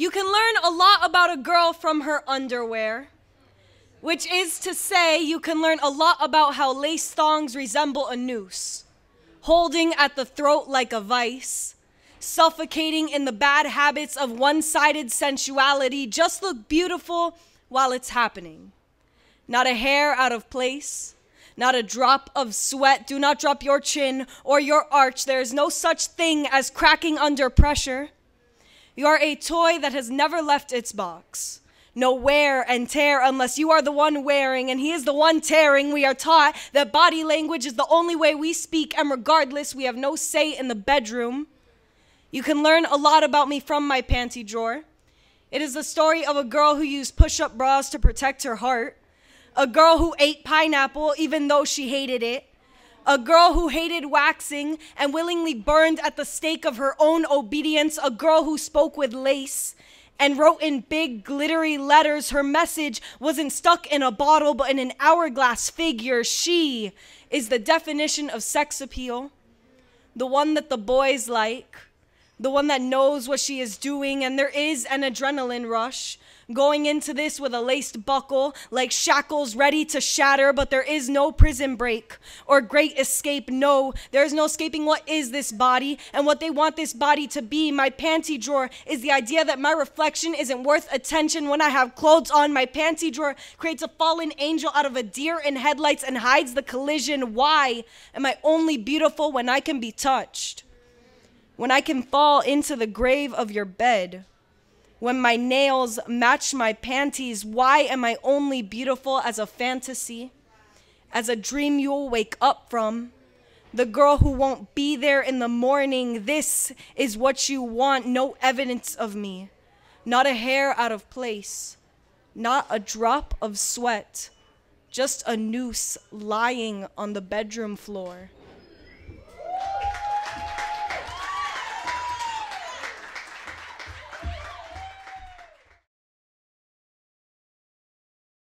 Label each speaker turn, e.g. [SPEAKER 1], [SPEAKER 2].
[SPEAKER 1] You can learn a lot about a girl from her underwear, which is to say, you can learn a lot about how lace thongs resemble a noose, holding at the throat like a vice, suffocating in the bad habits of one sided sensuality. Just look beautiful while it's happening. Not a hair out of place, not a drop of sweat. Do not drop your chin or your arch. There is no such thing as cracking under pressure. You are a toy that has never left its box. No wear and tear unless you are the one wearing and he is the one tearing. We are taught that body language is the only way we speak, and regardless, we have no say in the bedroom. You can learn a lot about me from my panty drawer. It is the story of a girl who used push up bras to protect her heart, a girl who ate pineapple even though she hated it, a girl who hated waxing and willingly burned at the stake of her own obedience, a girl who spoke with lace and wrote in big glittery letters. Her message wasn't stuck in a bottle, but in an hourglass figure. She is the definition of sex appeal, the one that the boys like, the one that knows what she is doing, and there is an adrenaline rush going into this with a laced buckle, like shackles ready to shatter, but there is no prison break or great escape. No, there is no escaping what is this body and what they want this body to be. My panty drawer is the idea that my reflection isn't worth attention when I have clothes on. My panty drawer creates a fallen angel out of a deer in headlights and hides the collision. Why am I only beautiful when I can be touched? When I can fall into the grave of your bed? when my nails match my panties? Why am I only beautiful as a fantasy? As a dream you'll wake up from? The girl who won't be there in the morning. This is what you want. No evidence of me. Not a hair out of place. Not a drop of sweat. Just a noose lying on the bedroom floor.